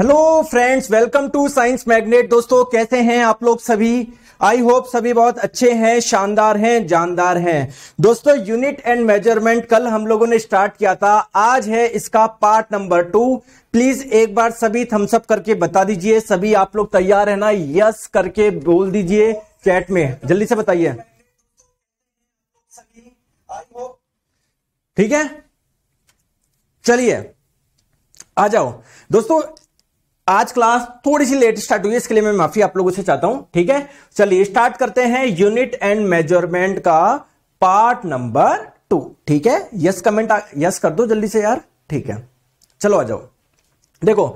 Hello friends welcome to science magnet दोस्तों, कैसे हैं आप लोग सभी? आई होप सभी बहुत अच्छे हैं, शानदार हैं, जानदार हैं। दोस्तों यूनिट एंड मेज़रमेंट कल हम लोगों ने स्टार्ट किया था। आज है इसका पार्ट नंबर टू प्लीज़ एक बार सभी थम्सअप करके बता दीजिए। सभी आप लोग तैयार है ना? यस करके बोल दीजिए चैट में। जल्दी से बताइए। ठीक है? चलिए, आ जाओ। दोस्तों आज क्लास थोड़ी सी लेट स्टार्ट हुई है इसके लिए मैं माफ़ी आप लोगों से चाहता हूँ, ठीक है? चलिए स्टार्ट करते हैं यूनिट एंड मेज़रमेंट का पार्ट नंबर टू ठीक है? यस कमेंट यस कर दो जल्दी से यार, ठीक है। चलो आ जाओ। देखो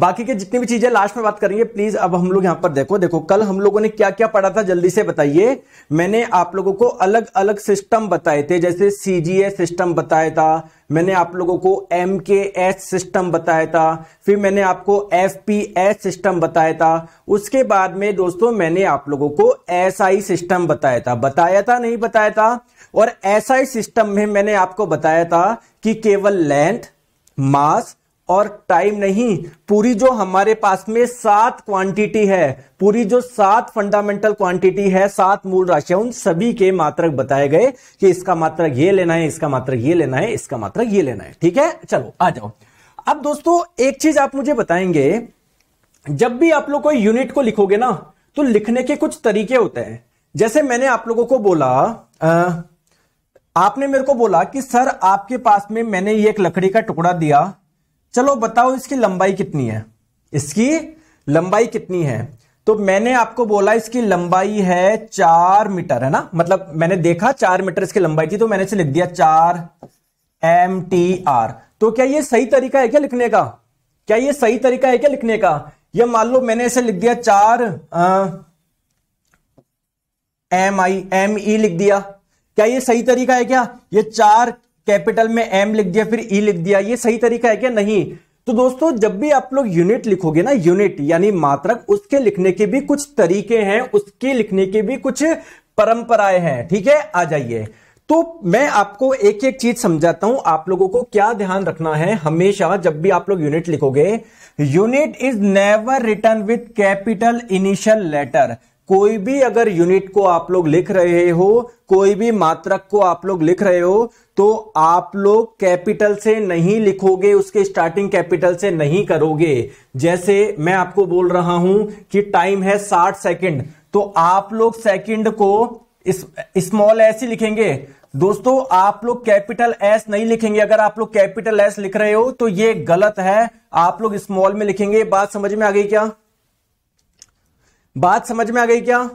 बाकी के जितनी भी चीज़ें लास्ट में बात करेंगे प्लीज़ अब हम लोग यहाँ पर देखो देखो, कल हम लोगों ने क्या क्या पढ़ा था, जल्दी से बताइए। मैंने आप लोगों को अलग अलग सिस्टम बताए थे, जैसे सीजीए सिस्टम बताया था, मैंने आप लोगों को एम के एस सिस्टम बताया था, फिर मैंने आपको एफ़ पी एस सिस्टम बताया था। उसके बाद में दोस्तों मैंने आप लोगों को एस आई सिस्टम बताया था। बताया था, नहीं बताया था? और एस आई सिस्टम में मैंने आपको बताया था कि केवल लेंथ मास और टाइम नहीं पूरी जो हमारे पास में सात क्वांटिटी है पूरी जो सात फंडामेंटल क्वांटिटी है सात मूल राशियाँ उन सभी के मात्रक बताए गए कि इसका मात्रक ये लेना है इसका मात्रक ये लेना है इसका मात्रक ये लेना है। ठीक है? चलो आ जाओ। अब दोस्तों एक चीज़ आप मुझे बताएँगे जब भी आप लोग कोई यूनिट को लिखोगे ना तो लिखने के कुछ तरीके होते हैं। जैसे मैंने आप लोगों को बोला आ, आपने मेरे को बोला कि सर आपके पास में मैंने ये एक लकड़ी का टुकड़ा दिया चलो बताओ इसकी लंबाई कितनी है? इसकी लंबाई कितनी है? तो मैंने आपको बोला इसकी लंबाई है चार मीटर, है ना? मतलब मैंने देखा चार मीटर इसकी लंबाई थी तो मैंने इसे लिख दिया चार एम टी आर तो क्या ये सही तरीका है क्या लिखने का? क्या ये सही तरीका है क्या लिखने का? या मान लो मैंने इसे लिख दिया चार एम आई एम ई लिख दिया। क्या ये सही तरीका है क्या? ये चार कैपिटल में एम लिख दिया, फिर ई e लिख दिया, ये सही तरीका है क्या? नहीं। तो दोस्तों, जब भी आप लोग यूनिट लिखोगे ना यूनिट यानी मात्रक, उसके लिखने के भी कुछ तरीके हैं, उसके लिखने के भी कुछ परंपराएँ हैं, ठीक है? आ जाइए। तो मैं आपको एक एक चीज़ समझाता हूँ, आप लोगों को क्या ध्यान रखना है हमेशा जब भी आप लोग यूनिट लिखोगे। Unit is never written with capital initial letter कोई भी अगर यूनिट को आप लोग लिख रहे हो, कोई भी मात्रक को आप लोग लिख रहे हो तो आप लोग कैपिटल से नहीं लिखोगे, उसके स्टार्टिंग कैपिटल से नहीं करोगे। जैसे मैं आपको बोल रहा हूँ कि टाइम है 60 सेकंड तो आप लोग सेकंड को स्मॉल एस ही लिखेंगे। दोस्तों, आप लोग कैपिटल एस नहीं लिखेंगे। अगर आप लोग कैपिटल एस लिख रहे हो तो ये गलत है। आप लोग स्मॉल में लिखेंगे। बात समझ में आ गई क्या? बात समझ में आ गई क्या?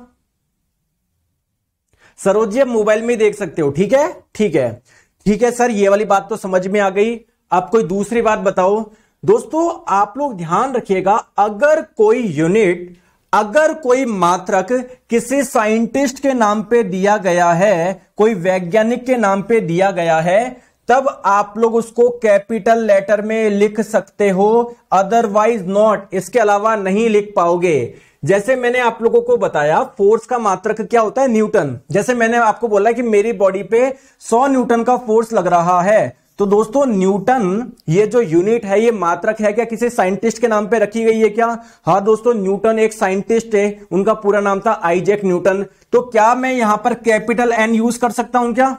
सरोज मोबाइल में देख सकते हो, ठीक है? ठीक है। ठीक है सर, ये वाली बात तो समझ में आ गई। आप कोई दूसरी बात बताओ। दोस्तों, आप लोग ध्यान रखिएगा, अगर कोई यूनिट अगर कोई मात्रक किसी साइंटिस्ट के नाम पे दिया गया है, कोई वैज्ञानिक के नाम पे दिया गया है, तब आप लोग उसको कैपिटल लेटर में लिख सकते हो अदरवाइज़ नॉट इसके अलावा नहीं लिख पाओगे। जैसे मैंने आप लोगों को बताया फोर्स का मात्रक क्या होता है? न्यूटन जैसे मैंने आपको बोला कि मेरी बॉडी पे 100 न्यूटन का फोर्स लग रहा है। तो दोस्तों न्यूटन ये जो यूनिट है, ये मात्रक है क्या? किसी साइंटिस्ट के नाम पे रखी गई है क्या? हाँ दोस्तों न्यूटन एक साइंटिस्ट है। उनका पूरा नाम था आईजेक न्यूटन तो क्या मैं यहाँ पर कैपिटल एन यूज़ कर सकता हूँ क्या?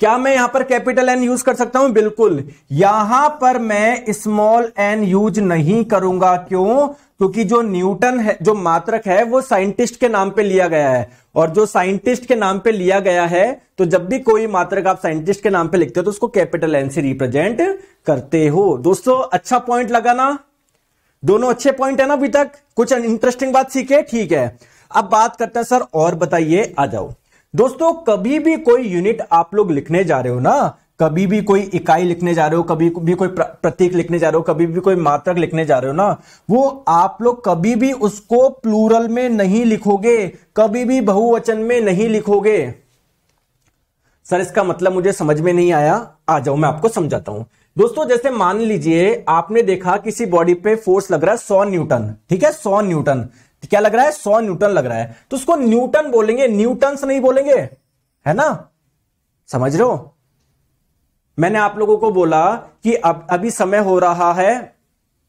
क्या मैं यहाँ पर कैपिटल एन यूज़ कर सकता हूँ? बिल्कुल। यहाँ पर मैं स्मॉल एन यूज़ नहीं करूँगा। क्यों? क्योंकि जो न्यूटन है, जो मात्रक है, वो साइंटिस्ट के नाम पे लिया गया है। और जो साइंटिस्ट के नाम पे लिया गया है तो जब भी कोई मात्रक आप साइंटिस्ट के नाम पे लिखते हो तो उसको कैपिटल एन से रिप्रेजेंट करते हो। दोस्तों अच्छा पॉइंट लगाना दोनों अच्छे पॉइंट है ना अभी तक? कुछ इंटरेस्टिंग बात सीखे? ठीक है। अब बात करते हैं, सर, और बताइए, आ जाओ। दोस्तों, कभी भी कोई यूनिट आप लोग लिखने जा रहे हो ना कभी भी कोई इकाई लिखने जा रहे हो, कभी भी कोई प्रतीक लिखने जा रहे हो, कभी भी कोई मात्रक लिखने जा रहे हो ना, वो आप लोग कभी भी उसको प्लूरल में नहीं लिखोगे, कभी भी बहुवचन में नहीं लिखोगे। सर, इसका मतलब मुझे समझ में नहीं आया। आ जाओ, मैं आपको समझाता हूँ। दोस्तों, जैसे मान लीजिए, आपने देखा किसी बॉडी पे फोर्स लग रहा है सौ न्यूटन, ठीक है? सौ न्यूटन। क्या लग रहा है? सौ न्यूटन लग रहा है। तो उसको न्यूटन बोलेंगे न्यूटन नहीं बोलेंगे, है ना? समझ रहे हो? मैंने आप लोगों को बोला कि अब अभी समय हो रहा है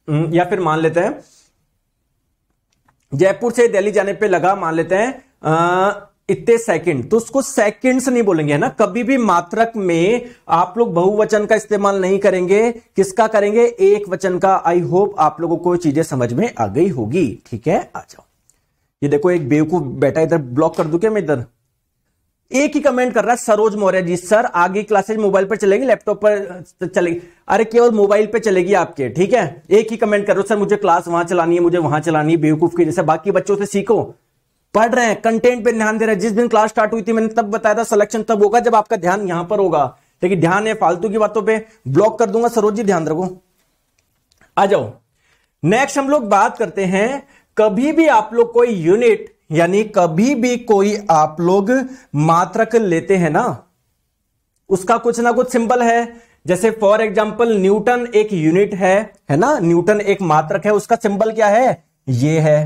हम्म, या फिर मान लेते हैं जयपुर से दिल्ली जाने पे लगा मान लेते हैं इतने सेकंड तो उसको सेकंड्स नहीं बोलेंगे है ना? कभी भी मात्रक में आप लोग बहुवचन का इस्तेमाल नहीं करेंगे। किसका करेंगे? एक वचन का। आई होप आप लोगों को चीज़ें समझ में आ गई होगी। ठीक है? आ जाओ। ये देखो एक बेवकूफ़ बैठा इधर ब्लॉक कर दू क्या मैं इधर? एक ही कमेंट कर रहा है, सरोज मौर्य जी। सर, आगे क्लासेज मोबाइल पर चलेगी लैपटॉप पर चलेगी? अरे, केवल मोबाइल पे चलेगी आपके, ठीक है? एक ही कमेंट करो सर, मुझे क्लास वहाँ चलानी है, मुझे वहाँ चलानी है, बेवकूफ़ की जैसे बाकी बच्चों से सीखो। पढ़ रहे हैं कंटेंट पे ध्यान दे रहे हैं। जिस दिन क्लास स्टार्ट हुई थी, मैंने तब बताया था सिलेक्शन तब होगा जब आपका ध्यान यहाँ पर होगा। लेकिन ध्यान है फालतू की बातों पे। ब्लॉक कर दूँगा, सरोज जी, ध्यान रखो। आ जाओ। नेक्स्ट हम लोग बात करते हैं, कभी भी आप लोग कोई यूनिट यानी कभी भी कोई आप लोग मात्रक लेते हैं ना, उसका कुछ ना कुछ सिंबल है। जैसे फॉर एग्ज़ाम्पल न्यूटन एक यूनिट है है ना? न्यूटन एक मात्रक है, उसका सिंबल क्या है? ये है।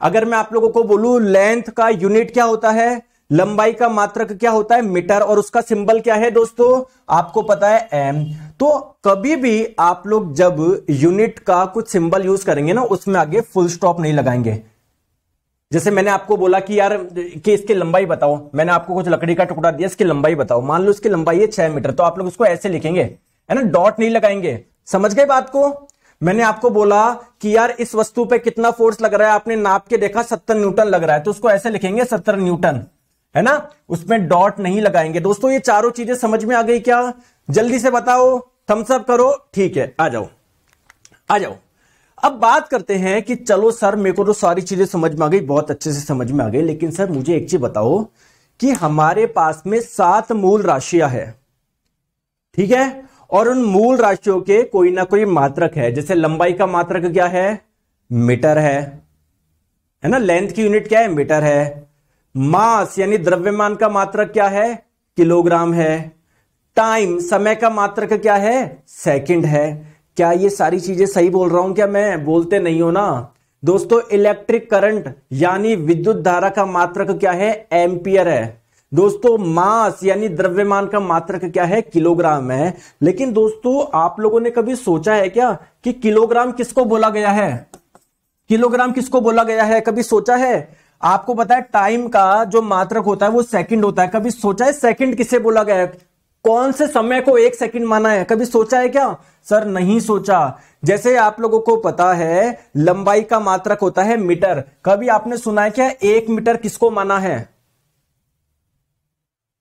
अगर मैं आप लोगों को बोलूँ, लेंथ का यूनिट क्या होता है? लंबाई का मात्रक क्या होता है? मीटर। और उसका सिंबल क्या है दोस्तों? आपको पता है एम तो कभी भी आप लोग जब यूनिट का कुछ सिंबल यूज़ करेंगे ना, उसमें आगे फुल स्टॉप नहीं लगाएँगे। जैसे मैंने आपको बोला कि यार, कि इसकी लंबाई बताओ। मैंने आपको कुछ लकड़ी का टुकड़ा दिया, इसकी लंबाई बताओ। मान लो इसकी लंबाई है छह मीटर तो आप लोग उसको ऐसे लिखेंगे, है ना? डॉट नहीं लगाएँगे। समझ गए बात को? मैंने आपको बोला कि यार, इस वस्तु पे कितना फोर्स लग रहा है, आपने नाप के देखा, सत्तर न्यूटन लग रहा है तो उसको ऐसे लिखेंगे सत्तर न्यूटन, है ना? उसमें डॉट नहीं लगाएँगे। दोस्तों, ये चारों चीज़ें समझ में आ गई क्या? जल्दी से बताओ थम्सअप करो, ठीक है, आ जाओ आ जाओ। अब बात करते हैं कि चलो सर, मेरे को तो सारी चीज़ें समझ में आ गई, बहुत अच्छे से समझ में आ गई, लेकिन सर, मुझे एक चीज़ बताओ कि हमारे पास में सात मूल राशियाँ है, ठीक है? और उन मूल राशियों के कोई ना कोई मात्रक है, जैसे लंबाई का मात्रक क्या है? मीटर है। है ना? लेंथ की यूनिट क्या है? मीटर है। मास, यानी द्रव्यमान का मात्रक क्या है? किलोग्राम है। टाइम, समय का मात्रक क्या है? सेकंड है। क्या ये सारी चीज़ें सही बोल रहा हूँ? क्या मैं बोलते नहीं हो ना? दोस्तों इलेक्ट्रिक करंट यानी विद्युत धारा का मात्रक क्या है? एम्पियर है। दोस्तों, मास, यानी द्रव्यमान का मात्रक क्या है? किलोग्राम है। लेकिन दोस्तों, आप लोगों ने कभी सोचा है क्या कि किलोग्राम किसको बोला गया है? किलोग्राम किसको बोला गया है? कभी सोचा है? आपको पता है टाइम का जो मात्रक होता है, वो सेकंड होता है। कभी सोचा है सेकंड किसे बोला गया है? कौन से समय को एक सेकंड माना है? कभी सोचा है क्या? सर, नहीं सोचा। जैसे आप लोगों को पता है, लंबाई का मात्रक होता है मीटर। कभी आपने सुना है क्या? एक मीटर किसको माना है?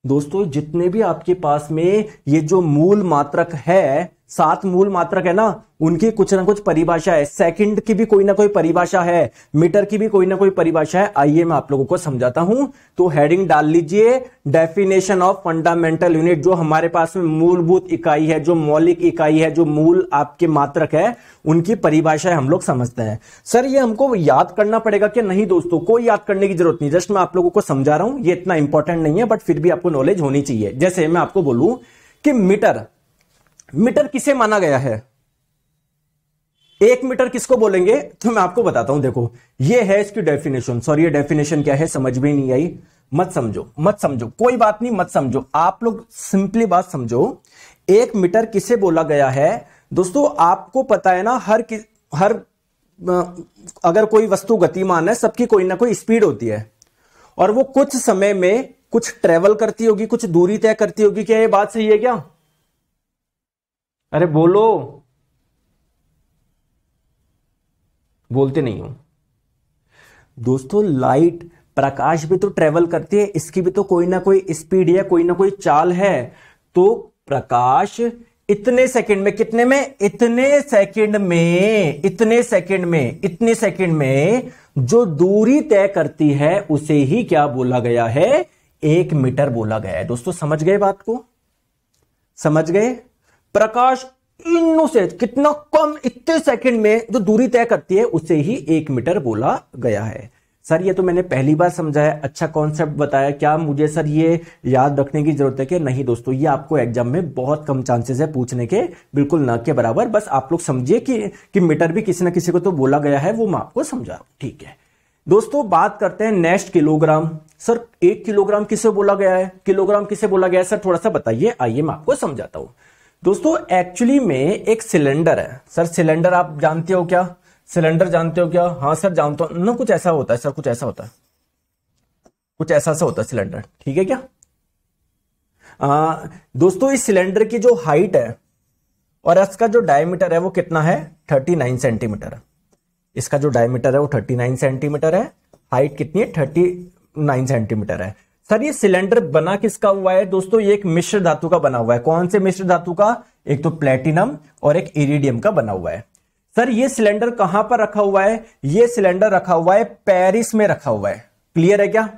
दोस्तों, जितने भी आपके पास में ये जो मूल मात्रक है सात मूल मात्रक है ना, उनकी कुछ ना कुछ परिभाषा है। सेकंड की भी कोई ना कोई परिभाषा है, मीटर की भी कोई ना कोई परिभाषा है। आइए मैं आप लोगों को समझाता हूँ। तो हेडिंग डाल लीजिए। डेफिनेशन ऑफ़ फंडामेंटल यूनिट जो हमारे पास में मूलभूत इकाई है, जो मौलिक इकाई है, जो मूल आपके मात्रक है, उनकी परिभाषा हम लोग समझते हैं। सर, ये हमको याद करना पड़ेगा कि नहीं दोस्तों? कोई याद करने की ज़रूरत नहीं। जस्ट मैं आप लोगों को समझा रहा हूँ। ये इतना इंपॉर्टेंट नहीं है बट फिर भी आपको नॉलेज होनी चाहिए। जैसे मैं आपको बोलूँ कि मीटर मीटर किसे माना गया है? एक मीटर किसको बोलेंगे? तो मैं आपको बताता हूँ देखो ये है इसकी डेफिनेशन सॉरी ये डेफिनेशन क्या है? समझ में नहीं आई। मत समझो मत समझो कोई बात नहीं मत समझो। आप लोग सिंपली बात समझो। एक मीटर किसे बोला गया है? दोस्तों आपको पता है ना हर कि, हर अगर कोई वस्तु गतिमान है सबकी कोई ना कोई स्पीड होती है। और वो कुछ समय में कुछ ट्रेवल करती होगी कुछ दूरी तय करती होगी। क्या ये बात सही है क्या? अरे बोलो। बोलते नहीं हो। दोस्तों लाइट प्रकाश भी तो ट्रेवल करती है, इसकी भी तो कोई ना कोई स्पीड या कोई ना कोई चाल है। तो प्रकाश इतने सेकंड में, कितने में? इतने सेकंड में, इतने सेकंड में, इतने सेकंड में जो दूरी तय करती है, उसे ही क्या बोला गया है? एक मीटर बोला गया है। दोस्तों, समझ गए बात को? समझ गए? प्रकाश इनों से कितना कम इतने सेकंड में जो दूरी तय करती है उसे ही एक मीटर बोला गया है। सर ये तो मैंने पहली बार समझा है। अच्छा कॉन्सेप्ट बताया। क्या मुझे सर ये याद रखने की ज़रूरत है कि नहीं दोस्तों? ये आपको एग्ज़ाम में बहुत कम चांसेस है पूछने के। बिल्कुल न के बराबर। बस आप लोग समझिए कि, कि मीटर भी किसी ना किसी को तो बोला गया है वो मैं आपको समझा ठीक है। दोस्तों बात करते हैं नेक्स्ट किलोग्राम सर एक किलोग्राम किसे बोला गया है? किलोग्राम किसे बोला गया है? सर थोड़ा सा बताइए। आइए मैं आपको समझाता हूँ। दोस्तों एक्चुअली में एक सिलेंडर है। सर सिलेंडर आप जानते हो क्या? सिलेंडर जानते हो क्या? हाँ सर जानते हो। ना कुछ ऐसा होता है सर कुछ ऐसा होता है। कुछ ऐसा सा होता है सिलेंडर ठीक है क्या? आ, दोस्तों इस सिलेंडर की जो हाइट है और इसका जो डायमीटर है वो कितना है? 39 सेंटीमीटर इसका जो डायमीटर है वो 39 सेंटीमीटर है। हाइट कितनी है? 39 सेंटीमीटर है। सर, ये सिलेंडर बना किसका हुआ है? दोस्तों, ये एक मिश्र धातु का बना हुआ है। कौन से मिश्र धातु का? एक तो प्लेटिनम और एक इरिडियम का बना हुआ है। सर, ये सिलेंडर कहाँ पर रखा हुआ है? ये सिलेंडर रखा हुआ है पेरिस में रखा हुआ है। क्लियर है क्या?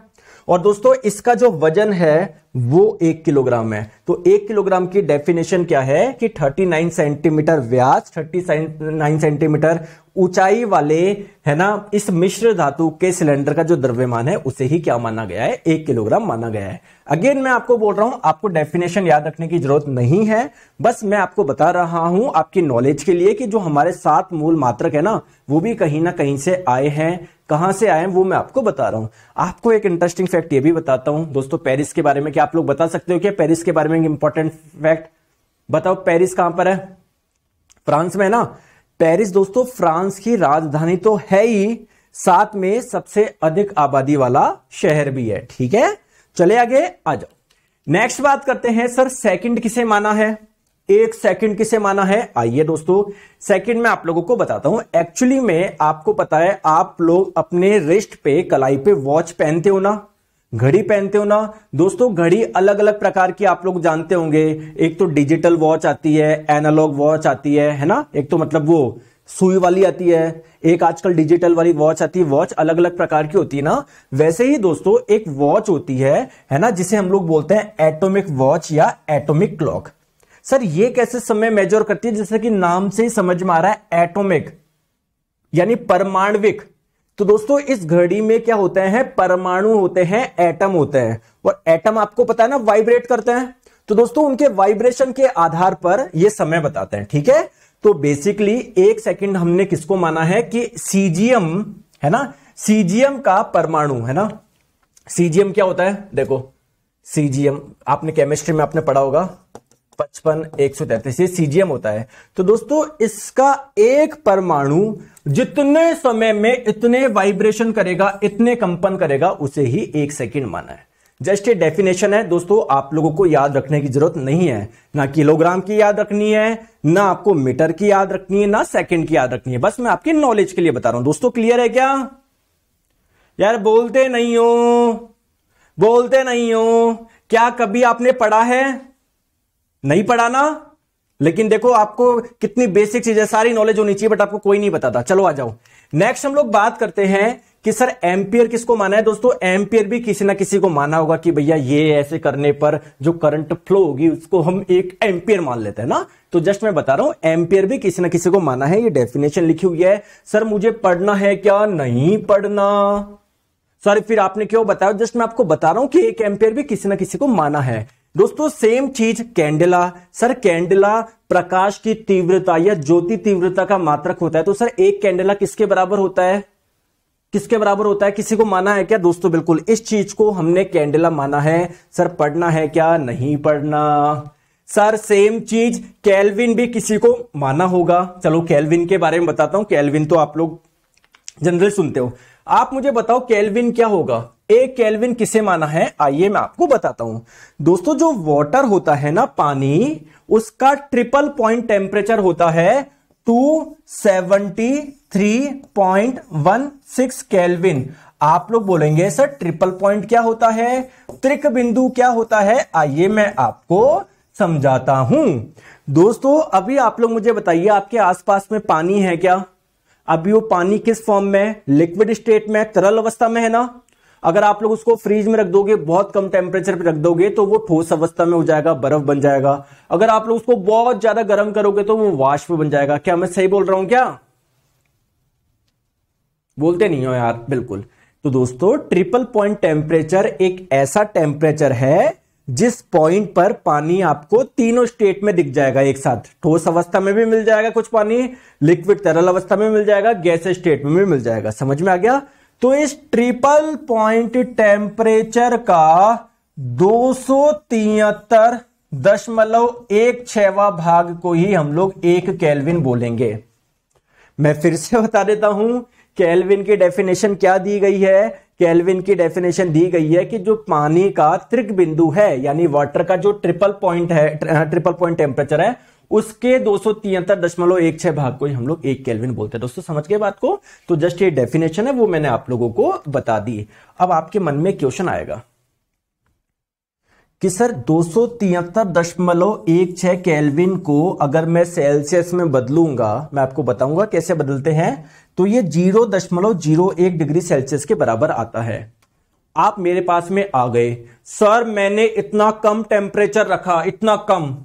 और दोस्तों, इसका जो वज़न है, वो एक किलोग्राम है। तो एक किलोग्राम की डेफिनेशन क्या है कि 39 सेंटीमीटर व्यास 39 सेंटीमीटर ऊंचाई वाले, है ना, इस मिश्र धातु के सिलेंडर का जो द्रव्यमान है, उसे ही क्या माना गया है? एक किलोग्राम माना गया है। अगेन मैं आपको बोल रहा हूँ, आपको डेफिनेशन याद रखने की ज़रूरत नहीं है। बस मैं आपको बता रहा हूँ आपकी नॉलेज के लिए कि जो हमारे सात मूल मात्रक है ना, वो भी कहीं ना कहीं से आए हैं। कहाँ से आए वो मैं आपको बता रहा हूँ। आपको एक इंटरेस्टिंग फैक्ट ये भी बताता हूँ। दोस्तों पेरिस के बारे में क्या आप लोग बता सकते हो क्या पेरिस के बारे में इंपॉर्टेंट फैक्ट बताओ पेरिस कहाँ पर है? फ्रांस में ना? पेरिस दोस्तों, फ्रांस की राजधानी तो है ही, साथ में सबसे अधिक आबादी वाला शहर भी है, ठीक है? चले आगे, आ जाओ। नेक्स्ट बात करते हैं, सर सेकंड किसे माना है? एक सेकंड किसे माना है? आइए दोस्तों सेकंड में आप लोगों को बताता हूँ। एक्चुअली में आपको पता है, आप लोग अपने रिस्ट पे, कलाई पे वॉच पहनते हो ना? घड़ी पहनते हो ना, दोस्तों, घड़ी अलग अलग प्रकार की आप लोग जानते होंगे। एक तो डिजिटल वॉच आती है एनालॉग वॉच आती है है ना? एक तो मतलब वो, सुई वाली आती है। एक आजकल डिजिटल वाली वॉच आती है वॉच अलग अलग प्रकार की होती है ना? वैसे ही, दोस्तों, एक वॉच होती है है ना? जिसे हम लोग बोलते हैं एटॉमिक वॉच या एटॉमिक क्लॉक सर, ये कैसे समय मेजर करती है? जैसे कि नाम से ही समझ में आ रहा है एटॉमिक यानी परमाणविक। तो दोस्तों, इस घड़ी में क्या होते हैं? परमाणु होते हैं एटम होते हैं। और एटम आपको पता है ना वाइब्रेट करते हैं। तो दोस्तों, उनके वाइब्रेशन के आधार पर ये समय बताते हैं, ठीक है? तो बेसिकली एक सेकंड हमने किसको माना है कि सीजीएम है ना? सीजीएम का परमाणु, है ना? सीजीएम क्या होता है? देखो सीजीएम आपने केमिस्ट्री में आपने पढ़ा होगा। पचपन, एक सौ तैतीस, ये सीजीएम होता है। तो दोस्तों, इसका एक परमाणु जितने समय में इतने वाइब्रेशन करेगा, इतने कंपन करेगा, उसे ही एक सेकंड माना है। जस्ट ये डेफिनेशन है। दोस्तों, आप लोगों को याद रखने की ज़रूरत नहीं है। ना किलोग्राम की याद रखनी है, ना आपको मीटर की याद रखनी है, ना सेकंड की याद रखनी है। बस मैं आपके नॉलेज के लिए बता रहा हूँ। दोस्तों क्लियर है क्या? यार, बोलते नहीं हो। बोलते नहीं हो। क्या कभी आपने पढ़ा है? नहीं पढ़ाना लेकिन देखो, आपको कितनी बेसिक चीज़ें, सारी नॉलेज होनी चाहिए बट आपको कोई नहीं बताता। चलो आ जाओ। नेक्स्ट हम लोग बात करते हैं कि सर एम्पियर किसको माना है? दोस्तों एम्पियर भी किसी ना किसी को माना होगा कि भैया, ये ऐसे करने पर जो करंट फ्लो होगी, उसको हम एक एम्पियर मान लेते हैं ना? तो जस्ट मैं बता रहा हूँ एम्पियर भी किसी ना किसी को माना है, ये डेफिनेशन लिखी हुई है। सर मुझे पढ़ना है क्या? नहीं पढ़ना। सर फिर आपने क्यों बताया? जस्ट मैं आपको बता रहा हूँ कि एक एम्पियर भी किसी ना किसी को माना है। दोस्तों सेम चीज़, कैंडला। सर, कैंडला प्रकाश की तीव्रता या ज्योति तीव्रता का मात्रक होता है। तो सर, एक कैंडला किसके बराबर होता है? किसके बराबर होता है? किसी को माना है क्या दोस्तों? बिल्कुल, इस चीज़ को हमने कैंडला माना है। सर, पढ़ना है क्या? नहीं पढ़ना। सर सेम चीज़ कैलविन भी किसी को माना होगा। चलो कैलविन के बारे में बताता हूँ। कैलविन तो आप लोग जनरल सुनते हो। आप मुझे बताओ कैलविन क्या होगा? एक कैलविन किसे माना है? आइए मैं आपको बताता हूँ। दोस्तों, जो वाटर होता है ना पानी, उसका ट्रिपल पॉइंट टेम्परेचर होता है two seventy three point one six kelvin आप लोग बोलेंगे, सर ट्रिपल पॉइंट क्या होता है? त्रिक बिंदु क्या होता है? आइए मैं आपको समझाता हूँ। दोस्तों, अभी आप लोग मुझे बताइए, आपके आसपास में पानी है क्या? अभी वो पानी किस फॉर्म में लिक्विड स्टेट में तरल अवस्था में है ना? अगर आप लोग उसको फ्रीज में रख दोगे, बहुत कम टेम्परेचर पे रख दोगे तो वो ठोस अवस्था में हो जाएगा, बर्फ़ बन जाएगा। अगर आप लोग उसको बहुत ज़्यादा गर्म करोगे तो वो वाष्प बन जाएगा। क्या मैं सही बोल रहा हूँ क्या? बोलते नहीं हो यार, बिल्कुल। तो दोस्तों ट्रिपल पॉइंट टेम्परेचर एक ऐसा टेम्परेचर है जिस पॉइंट पर पानी आपको तीनों स्टेट में दिख जाएगा एक साथ। ठोस अवस्था में भी मिल जाएगा कुछ पानी लिक्विड तरल अवस्था में मिल जाएगा, गैस स्टेट में भी मिल जाएगा। समझ में आ गया? तो इस ट्रिपल पॉइंट टेम्परेचर का दो दशमलव एक छवा भाग को ही हम लोग एक कैलविन बोलेंगे। मैं फिर से बता देता हूँ कैलविन की डेफिनेशन क्या दी गई है? केल्विन की डेफिनेशन दी गई है कि जो पानी का त्रिक बिंदु है, यानी वाटर का जो ट्रिपल पॉइंट है ट्रिपल पॉइंट टेम्परेचर है, उसके दो सौ तिहत्तर दशमलव एक छह भाग को हम लोग एक केल्विन बोलते हैं। दोस्तों, समझ गए बात को? तो जस्ट ये डेफिनेशन है, वो मैंने आप लोगों को बता दी। अब आपके मन में क्वेश्चन आएगा। कि सर दो सौ तिहत्तर दशमलव एक छह केल्विन को अगर मैं सेल्सियस में बदलूँगा, मैं आपको बताऊँगा कैसे बदलते हैं तो ये ज़ीरो दशमलव ज़ीरो एक डिग्री सेल्सियस के बराबर आता है। आप मेरे पास में आ गए। सर, मैंने इतना कम टेम्परेचर रखा, इतना कम।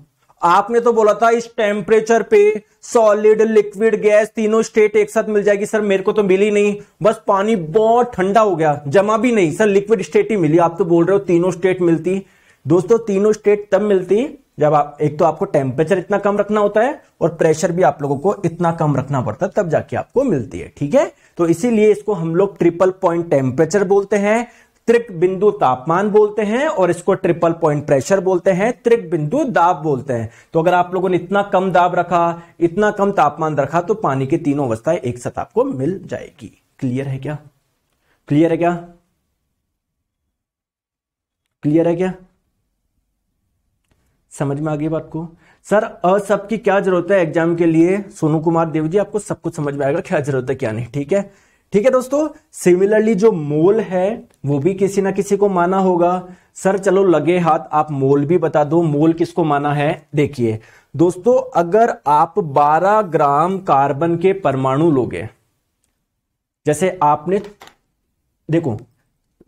आपने तो बोला था इस टेम्परेचर पे सॉलिड लिक्विड गैस तीनों स्टेट एक साथ मिल जाएगी। सर, मेरे को तो मिली नहीं। बस पानी बहुत ठंडा हो गया, जमा भी नहीं। सर लिक्विड स्टेट ही मिली। आप तो बोल रहे हो तीनों स्टेट मिलती। दोस्तों, तीनों स्टेट तब मिलती जब आप, एक तो आपको टेम्परेचर इतना कम रखना होता है और प्रेशर भी आप लोगों को इतना कम रखना पड़ता है, तब जाके आपको मिलती है, ठीक है? तो इसीलिए इसको हम लोग ट्रिपल पॉइंट टेम्परेचर बोलते हैं, त्रिक बिंदु तापमान बोलते हैं और इसको ट्रिपल पॉइंट प्रेशर बोलते हैं, त्रिक बिंदु दाब बोलते हैं। तो अगर आप लोगों ने इतना कम दाब रखा, इतना कम तापमान रखा तो पानी की तीनों अवस्थाएँ एक साथ आपको मिल जाएगी। क्लियर है क्या? क्लियर है क्या? क्लियर है क्या? समझ में आ गई बात को? सर, अ सब की क्या ज़रूरत है एग्ज़ाम के लिए? सोनू कुमार देव जी, आपको सब कुछ समझ में आएगा क्या ज़रूरत है, क्या नहीं, ठीक है? ठीक है दोस्तों सिमिलरली जो मोल है, वो भी किसी ना किसी को माना होगा। सर, चलो लगे हाथ, आप मोल भी बता दो, मोल किसको माना है? देखिए, दोस्तों, अगर आप 12 ग्राम कार्बन के परमाणु लोगे, जैसे आपने, देखो,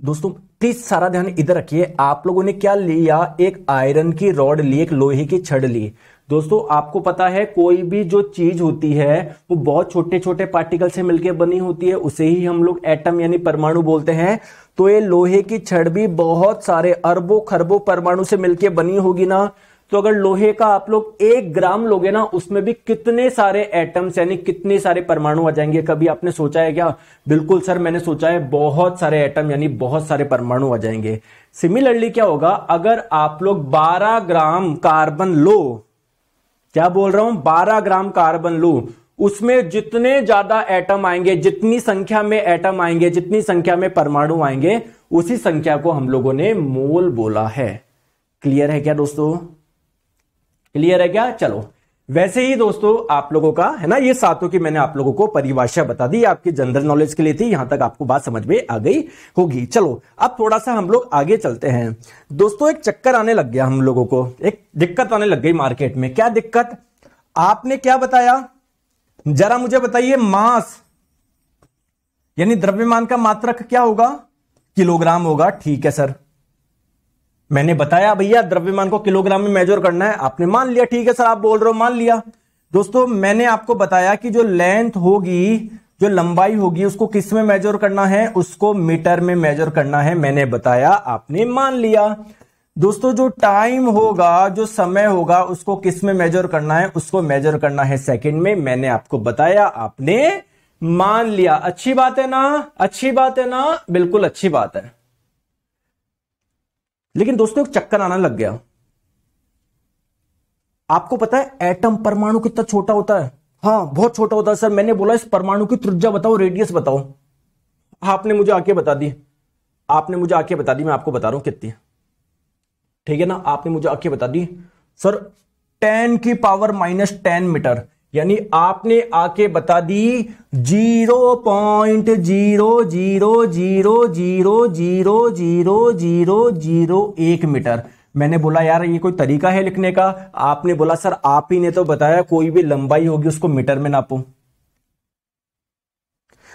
दोस्तों प्लीज़ सारा ध्यान इधर रखिए। आप लोगों ने क्या लिया? एक आयरन की रॉड ली, एक लोहे की छड़ ली। दोस्तों, आपको पता है, कोई भी जो चीज़ होती है, वो बहुत छोटे छोटे पार्टिकल से मिलकर बनी होती है। उसे ही हम लोग एटम यानी परमाणु बोलते हैं। तो ये लोहे की छड़ भी बहुत सारे अरबों खरबों परमाणु से मिलकर बनी होगी ना? तो अगर लोहे का आप लोग एक ग्राम लोगे ना, उसमें भी कितने सारे एटम्स यानी कितने सारे परमाणु आ जाएँगे? कभी आपने सोचा है क्या? बिल्कुल सर, मैंने सोचा है बहुत सारे एटम यानी बहुत सारे परमाणु आ जाएँगे। सिमिलरली क्या होगा? अगर आप लोग 12 ग्राम कार्बन लो, क्या बोल रहा हूँ? 12 ग्राम कार्बन लो, उसमें जितने ज़्यादा एटम आएँगे, जितनी संख्या में एटम आएँगे, जितनी संख्या में परमाणु आएँगे, उसी संख्या को हम लोगों ने मोल बोला है। क्लियर है क्या दोस्तों? क्लियर है क्या? चलो। वैसे ही दोस्तों, आप लोगों का, है ना, ये सातों की मैंने आप लोगों को परिभाषा बता दी। आपकी जनरल नॉलेज के लिए थी, यहाँ तक आपको बात समझ में आ गई होगी। चलो, अब थोड़ा सा हम लोग आगे चलते हैं। दोस्तों, एक चक्कर आने लग गया हम लोगों को। एक दिक्कत आने लग गई मार्केट में। क्या दिक्कत? आपने क्या बताया? जरा मुझे बताइए, मास। यानी द्रव्यमान का मात्रक क्या होगा? किलोग्राम होगा। ठीक है, सर। मैंने बताया, भैया, द्रव्यमान को किलोग्राम में मेजर करना है। आपने मान लिया, ठीक है सर, आप बोल रहे हो, मान लिया। दोस्तों, मैंने आपको बताया कि जो लेंथ होगी, जो लंबाई होगी, उसको किसमें मेजर करना है? उसको मीटर में मेजर करना है, मैंने बताया, आपने मान लिया। दोस्तों, जो टाइम होगा, जो समय होगा, उसको किसमें मेजर करना है? उसको मेजर करना है सेकंड में, मैंने आपको बताया, आपने मान लिया। अच्छी बात है ना? अच्छी बात है ना? बिल्कुल अच्छी बात है। लेकिन दोस्तों, एक चक्कर आना लग गया। आपको पता है एटम परमाणु कितना छोटा होता है? हाँ बहुत छोटा होता है, सर। मैंने बोला, इस परमाणु की त्रिज्या बताओ रेडियस बताओ। आपने मुझे आके बता दी। आपने मुझे आके बता दी, मैं आपको बता रहा हूँ कितनी। ठीक है ना? आपने मुझे आके बता दी। सर टेन की पावर माइनस टेन मीटर यानी आपने आके बता दी zero point zero zero zero zero zero zero zero zero एक मीटर। मैंने बोला, यार, ये कोई तरीका है लिखने का? आपने बोला, सर, आप ही ने तो बताया, कोई भी लंबाई होगी, उसको मीटर में नापू।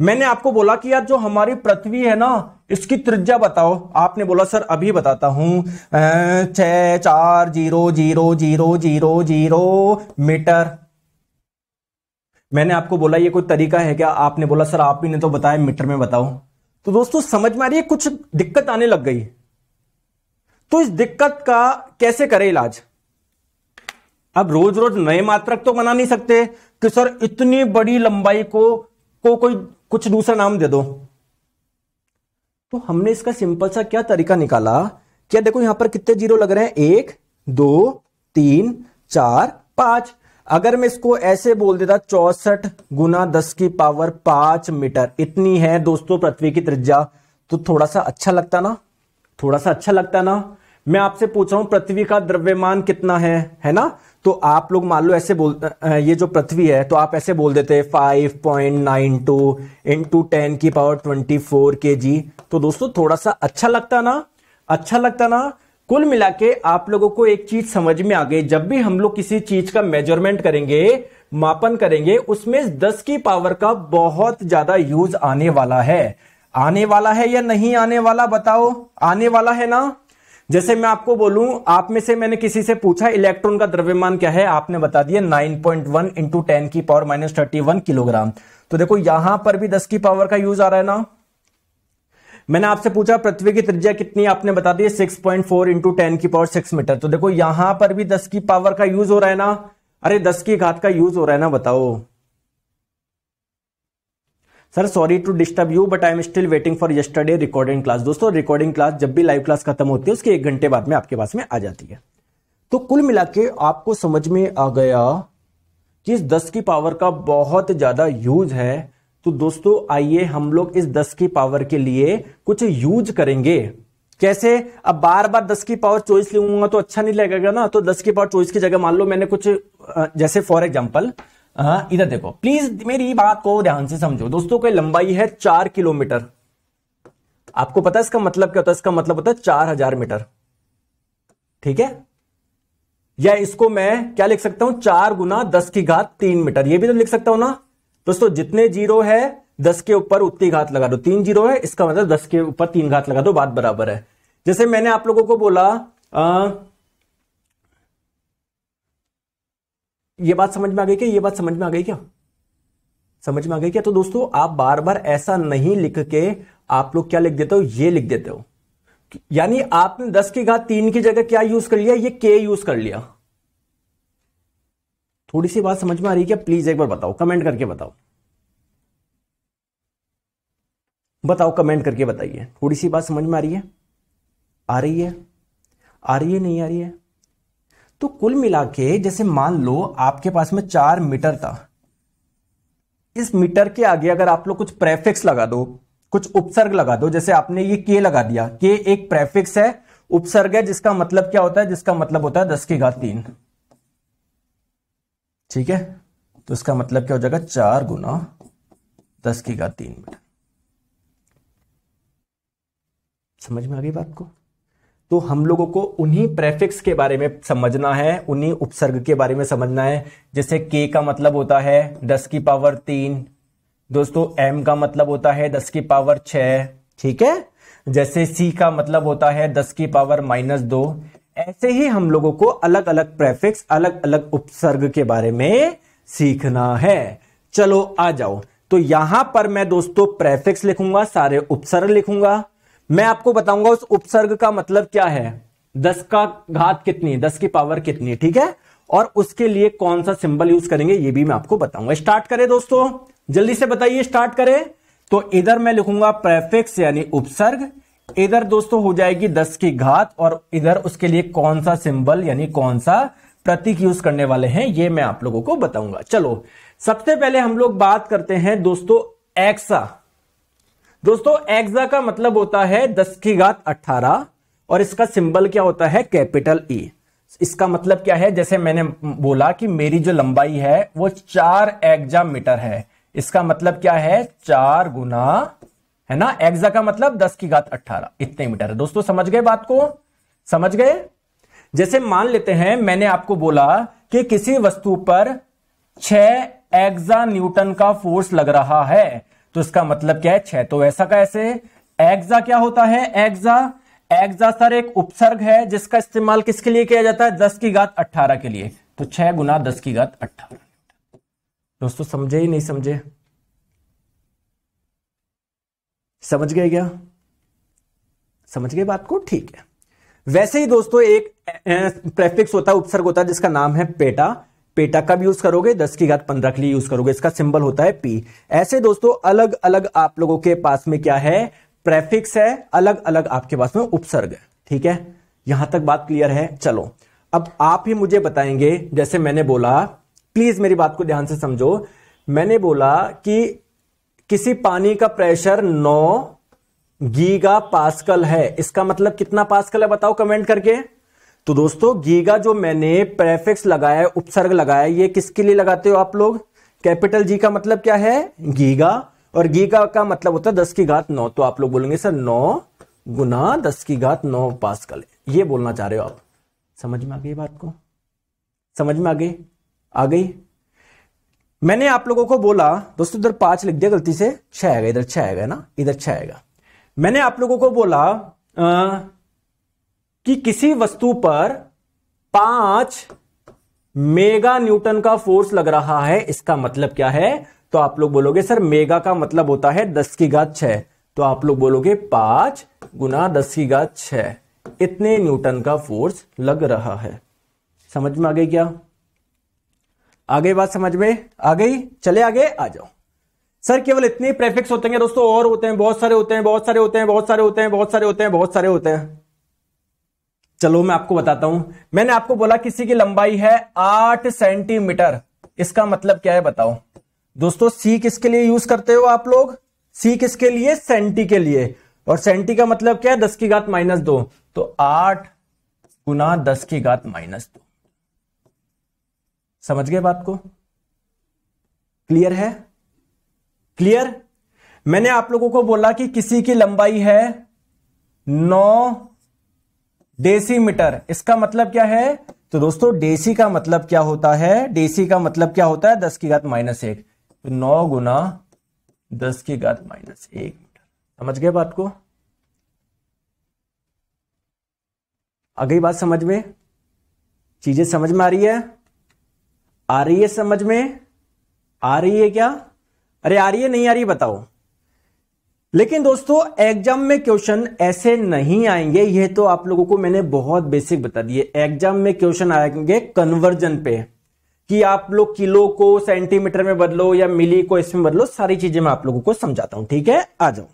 मैंने आपको बोला कि यार जो हमारी पृथ्वी है ना, इसकी त्रिज्या बताओ। आपने बोला, सर, अभी बताता हूँ। छ चार, zero zero zero zero zero metre. मैंने आपको बोला, ये कोई तरीका है क्या? आपने बोला, सर, आप ही ने तो बताया, मीटर में बताओ। तो दोस्तों, समझ में आ रही है, कुछ दिक्कत आने लग गई। तो इस दिक्कत का कैसे करें इलाज? अब रोज रोज नए मात्रक तो बना नहीं सकते कि, सर, इतनी बड़ी लंबाई को को कोई कुछ दूसरा नाम दे दो। तो हमने इसका सिंपल सा क्या तरीका निकाला? क्या देखो यहाँ पर कितने ज़ीरो लग रहे हैं? एक, दो, तीन, चार, पाँच। अगर मैं इसको ऐसे बोल देता, चौसठ गुना दस की पावर पाँच मीटर, इतनी है दोस्तों पृथ्वी की त्रिज्या। तो थोड़ा सा अच्छा लगता ना? थोड़ा सा अच्छा लगता ना? मैं आपसे पूछ रहा हूँ, पृथ्वी का द्रव्यमान कितना है? है ना? तो आप लोग मान लो ऐसे बोल ये जो पृथ्वी है तो आप ऐसे बोल देते five point nine two into ten की power twenty four K G तो दोस्तों थोड़ा सा अच्छा लगता ना? अच्छा लगता ना? कुल मिला के आप लोगों को एक चीज़ समझ में आ गई। जब भी हम लोग किसी चीज़ का मेज़रमेंट करेंगे, मापन करेंगे, उसमें दस की पावर का बहुत ज़्यादा यूज़ आने वाला है। आने वाला है या नहीं आने वाला, बताओ? आने वाला है ना? जैसे मैं आपको बोलूँ, आप में से मैंने किसी से पूछा, इलेक्ट्रॉन का द्रव्यमान क्या है? आपने बता दिया 9.1 पॉइंट वन इंटू टेन की power minus thirty one kilogram तो देखो, यहाँ पर भी 10 की पावर का यूज़ आ रहा है ना? मैंने आपसे पूछा, पृथ्वी की त्रिज्या कितनी? आपने बता दिया 6.4 पॉइंट फोर इंटू टेन की पावर सिक्स मीटर तो देखो, यहाँ पर भी 10 की पावर का यूज़ हो रहा है ना? अरे 10 की घात का यूज़ हो रहा है ना, बताओ। Sir sorry to disturb you but I am still waiting for yesterday recording class दोस्तों रिकॉर्डिंग क्लास जब भी लाइव क्लास खत्म होती है, उसके एक घंटे बाद में आपके पास में आ जाती है। तो कुल मिला के आपको समझ में आ गया कि इस दस की पावर का बहुत ज़्यादा यूज़ है। तो दोस्तों, आइए हम लोग इस दस की पावर के लिए कुछ यूज़ करेंगे। कैसे? अब बार बार दस की पावर चॉइस लूँगा तो अच्छा नहीं लगेगा ना। तो दस की पावर चॉइस की जगह मान लो मैंने कुछ जैसे फॉर एग्ज़ाम्पल हाँ इधर देखो। प्लीज़ मेरी बात को ध्यान से समझो। दोस्तों की लंबाई है चार किलोमीटर। आपको पता है इसका मतलब क्या होता है? इसका मतलब होता है चार हज़ार मीटर। ठीक है? या इसको मैं क्या लिख सकता हूँ? चार गुना दस की घात तीन मीटर। ये भी तो लिख सकता हूँ ना? दोस्तों जितने ज़ीरो है दस के ऊपर उतनी घात लगा दो। तीन ज़ीरो है इसका मतलब दस के ऊपर तीन घात लगा दो। बात बराबर है। जैसे मैंने आप लोगों को बोला आ, ये बात समझ में आ गई क्या? ये बात समझ में आ गई क्या? समझ में आ गई क्या? तो दोस्तों, आप बार बार ऐसा नहीं लिख के आप लोग क्या लिख देते हो? ये लिख देते हो। यानी आपने दस की घात तीन की जगह क्या यूज़ कर लिया? ये के यूज़ कर लिया। थोड़ी सी बात समझ में आ रही क्या? प्लीज़ एक बार बताओ कमेंट करके बताओ। बताओ कमेंट करके बताइए। थोड़ी सी बात समझ में आ रही है? आ रही है? आ रही है, नहीं आ रही है? तो कुल मिला के जैसे मान लो आपके पास में चार मीटर था। इस मीटर के आगे अगर आप लोग कुछ प्रेफिक्स लगा दो, कुछ उपसर्ग लगा दो, जैसे आपने ये के लगा दिया। के एक प्रेफिक्स है, उपसर्ग है, जिसका मतलब क्या होता है? जिसका मतलब होता है दस की घात तीन। ठीक है? तो इसका मतलब क्या हो जाएगा? चार गुना दस की घात तीन मीटर। समझ में आ गई बात को? तो हम लोगों को उन्हीं प्रेफिक्स के बारे में समझना है, उन्हीं उपसर्ग के बारे में समझना है। जैसे के का मतलब होता है दस की पावर तीन। दोस्तों एम का मतलब होता है दस की पावर छ ठीक है? जैसे सी का मतलब होता है दस की पावर माइनस दो। ऐसे ही हम लोगों को अलग अलग प्रेफिक्स अलग अलग उपसर्ग के बारे में सीखना है। चलो, आ जाओ। तो यहाँ पर मैं दोस्तों प्रेफिक्स लिखूँगा, सारे उपसर्ग लिखूँगा। मैं आपको बताऊँगा उस उपसर्ग का मतलब क्या है। दस का घात कितनी? दस की पावर कितनी? ठीक है? और उसके लिए कौन सा सिंबल यूज़ करेंगे, ये भी मैं आपको बताऊँगा। स्टार्ट करें दोस्तों। जल्दी से बताइए स्टार्ट करें। तो इधर मैं लिखूँगा प्रेफिक्स यानी उपसर्ग। इधर दोस्तों हो जाएगी दस की घात, और इधर उसके लिए कौन सा सिंबल यानी कौन सा प्रतीक यूज़ करने वाले हैं, ये मैं आप लोगों को बताऊँगा। चलो, सबसे पहले हम लोग बात करते हैं दोस्तों, एक्सा। दोस्तों एक्सा का मतलब होता है दस की घात अठारह, और इसका सिंबल क्या होता है? Capital E e. इसका मतलब क्या है? जैसे मैंने बोला कि मेरी जो लंबाई है, वो चार एक्जा मीटर है। इसका मतलब क्या है? चार गुना, है ना? एक्जा का मतलब दस की घात अट्ठारह इतने मीटर है। दोस्तों, समझ गए बात को? समझ गए? जैसे मान लेते हैं, मैंने आपको बोला कि किसी वस्तु पर छह एक्जा न्यूटन का फोर्स लग रहा है। तो इसका मतलब क्या है? छह। तो ऐसा कैसे एग्जा क्या होता है? एग्जा एग्जा सर एक उपसर्ग है, जिसका इस्तेमाल किसके लिए किया जाता है? दस की घात अट्ठारह के लिए। तो छह गुना दस की घात अट्ठारह। दोस्तों, समझे ही नहीं, समझे? समझ गए क्या? समझ गए बात को? ठीक है। वैसे ही दोस्तों, एक प्रेफिक्स होता है, उपसर्ग होता है, जिसका नाम है पेटा। पेटा कब यूज़ करोगे? दस की घात पंद्रह के लिए यूज़ करोगे। इसका सिंबल होता है पी ऐसे दोस्तों अलग अलग आप लोगों के पास में क्या है? प्रेफिक्स है अलग अलग आपके पास में उपसर्ग है। ठीक है? यहाँ तक बात क्लियर है? चलो। अब आप ही मुझे बताएँगे, जैसे मैंने बोला, प्लीज़ मेरी बात को ध्यान से समझो। मैंने बोला कि किसी पानी का प्रेशर नौ गीगा पास्कल है। इसका मतलब कितना पास्कल है बताओ कमेंट करके। तो दोस्तों गीगा जो मैंने प्रेफिक्स लगाया है उपसर्ग लगाया है ये किसके लिए लगाते हो आप लोग? कैपिटल जी का मतलब क्या है? गीगा। और गीगा का मतलब होता है दस की घात नौ। तो आप लोग बोलेंगे सर नौ गुना दस की घात नौ पास पास्कल ये बोलना चाह रहे हो आप। समझ में आ गई बात को? समझ में आ गई? आ गई? मैंने आप लोगों को बोला दोस्तों इधर पाँच लिख दिया गलती से। छह आएगा इधर छह आएगा ना? इधर छह आएगा मैंने आप लोगों को बोला आ, कि किसी वस्तु पर पाँच मेगा न्यूटन का फोर्स लग रहा है, इसका मतलब क्या है? तो आप लोग बोलोगे, सर, मेगा का मतलब होता है दस की घात छह। तो आप लोग बोलोगे, पाँच गुना दस की घात छह। इतने न्यूटन का फोर्स लग रहा है। समझ में आ गई क्या? आगे बात समझ में आ गई? चले आगे, आ जाओ। सर, केवल इतने प्रेफिक्स होते हैं दोस्तों, और होते हैं, बहुत सारे होते हैं, बहुत सारे होते हैं, बहुत सारे होते हैं, बहुत सारे होते हैं, बहुत सारे होते हैं। चलो मैं आपको बताता हूँ। मैंने आपको बोला किसी की लंबाई है आठ सेंटीमीटर। इसका मतलब क्या है बताओ? दोस्तों सी किसके लिए यूज़ करते हो आप लोग? सी किसके लिए? सेंटी के लिए। और सेंटी का मतलब क्या है? दस की घात माइनस दो। तो आठ गुना दस की घात माइनस दो। समझ गए बात को? क्लियर है? क्लियर? मैंने आप लोगों को बोला कि किसी की लंबाई है नौ डेसीमीटर। इसका मतलब क्या है? तो दोस्तों, डेसी का मतलब क्या होता है? डेसी का मतलब क्या होता है? दस की घात माइनस एक। तो नौ गुना दस की घात माइनस एक मीटर। समझ गए बात को? आ गई बात समझ में? चीज़ें समझ में आ रही है? आ रही है समझ में? आ रही है क्या? अरे आ रही है, नहीं आ रही है बताओ। लेकिन दोस्तों एग्ज़ाम में क्वेश्चन ऐसे नहीं आएँगे। ये तो आप लोगों को मैंने बहुत बेसिक बता दिए। एग्ज़ाम में क्वेश्चन आएँगे कन्वर्जन पे। कि आप लोग किलो को सेंटीमीटर में बदलो या मिली को इसमें बदलो, सारी चीज़ें मैं आप लोगों को समझाता हूँ, ठीक है? आ जाओ।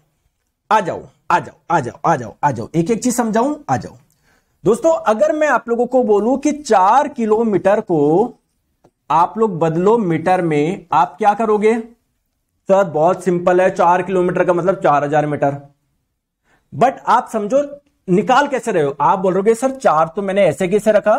आ जाओ आ जाओ आ जाओ आ जाओ आ जाओ। एक एक चीज़ समझाऊं, आ जाओ। दोस्तों, अगर मैं आप लोगों को बोलूँ कि चार किलोमीटर को आप लोग बदलो मीटर में, आप क्या करोगे? सर बहुत सिंपल है, चार किलोमीटर का मतलब चार हज़ार मीटर। बट आप समझो, निकाल कैसे रहे हो? आप बोल रहे हो सर, चार तो मैंने ऐसे कैसे रखा?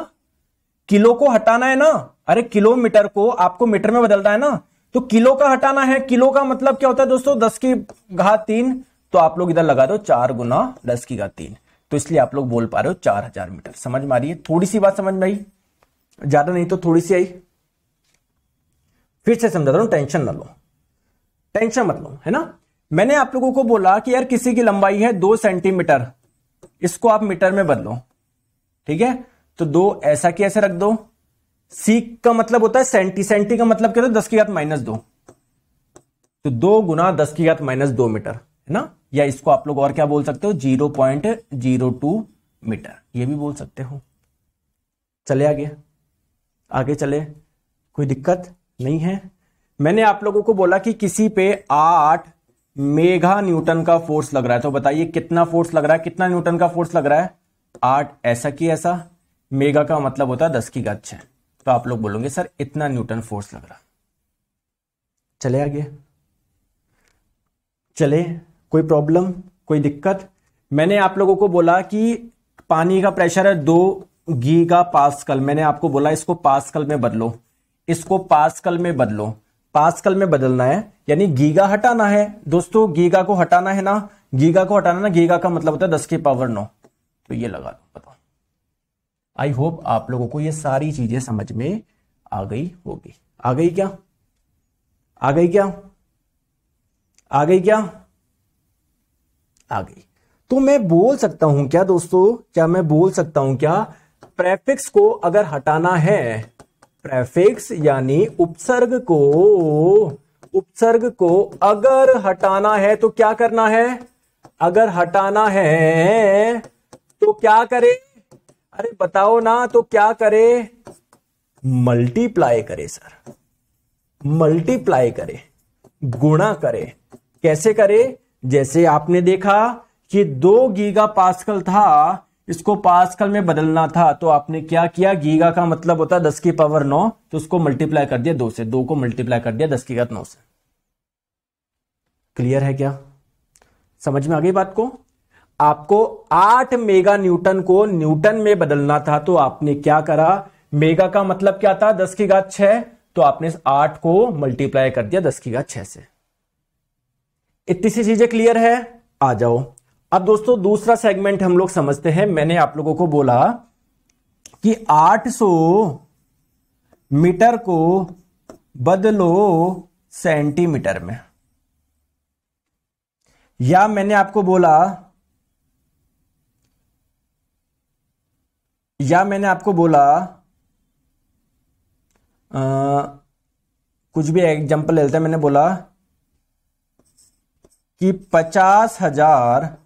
किलो को हटाना है ना? अरे किलोमीटर को आपको मीटर में बदलना है ना? तो किलो का हटाना है। किलो का मतलब क्या होता है दोस्तों? दस की घात तीन। तो आप लोग इधर लगा दो, चार गुना दस की घात तीन। तो इसलिए आप लोग बोल पा रहे हो चार हज़ार मीटर। समझ में आ रही है? थोड़ी सी बात समझ में आई? ज़्यादा नहीं तो थोड़ी सी आई। फिर से समझा रहा हूँ, टेंशन ना लो। टेंशन मत लो, है ना? मैंने आप लोगों को बोला कि यार किसी की लंबाई है दो सेंटीमीटर, इसको आप मीटर में बदलो, ठीक है? तो दो ऐसा की ऐसे रख दो। सी का मतलब होता है सेंटी सेंटी का मतलब क्या होता है? दस की घात माइनस दो। तो दो गुना दस की घात माइनस दो मीटर, है ना? या इसको आप लोग और क्या बोल सकते हो? Zero point zero two metre, ये भी बोल सकते हो। चले आगे। आगे चले। कोई दिक्कत नहीं है? मैंने आप लोगों को बोला कि किसी पे आठ मेगा न्यूटन का फोर्स लग रहा है। तो बताइए कितना फोर्स लग रहा है? कितना न्यूटन का फोर्स लग रहा है? आठ, ऐसा की ऐसा? मेगा का मतलब होता है दस की गच है तो आप लोग बोलोगे, सर, इतना न्यूटन फोर्स लग रहा चले आगे। चले, कोई प्रॉब्लम, कोई दिक्कत? मैंने आप लोगों को बोला कि पानी का प्रेशर है दो गीगा पास्कल मैंने आपको बोला इसको पास्कल में बदलो। इसको पास्कल में बदलो। पास्कल में बदलना है, यानी गीगा हटाना है। दोस्तों, गीगा को हटाना है ना? गीगा को हटाना ना? गीगा का मतलब होता है दस के पावर नौ। तो ये लगा दो, बताओ। आई होप आप लोगों को ये सारी चीज़ें समझ में आ गई होगी। आ गई क्या? आ गई क्या? आ गई क्या? आ गई। तो मैं बोल सकता हूँ क्या, दोस्तों? क्या मैं बोल सकता हूँ क्या? प्रेफिक्स को अगर हटाना है प्रेफिक्स यानी उपसर्ग को उपसर्ग को अगर हटाना है तो क्या करना है? अगर हटाना है तो क्या करे? अरे बताओ ना तो क्या करे? मल्टीप्लाई करे सर मल्टीप्लाई करे, गुणा करे। कैसे करे? जैसे आपने देखा कि दो गीगा पास्कल था इसको पास्कल में बदलना था तो आपने क्या किया? गीगा का मतलब होता है दस की पावर नौ तो उसको मल्टीप्लाई कर दिया दो से, दो को मल्टीप्लाई कर दिया दस की घात नौ से। क्लियर है क्या? समझ में आ गई बात को? आपको आठ मेगा न्यूटन को न्यूटन में बदलना था तो आपने क्या करा? मेगा का मतलब क्या था? दस की घात छह तो आपने आठ को मल्टीप्लाई कर दिया दस की घात छह से। इतनी सी चीज़ें क्लियर है? आ जाओ। अब दोस्तों दूसरा सेगमेंट हम लोग समझते हैं। मैंने आप लोगों को बोला कि 800 मीटर को बदलो सेंटीमीटर में। या मैंने आपको बोला या मैंने आपको बोला आ, कुछ भी एग्जांपल लेते हैं। मैंने बोला कि पचास हज़ार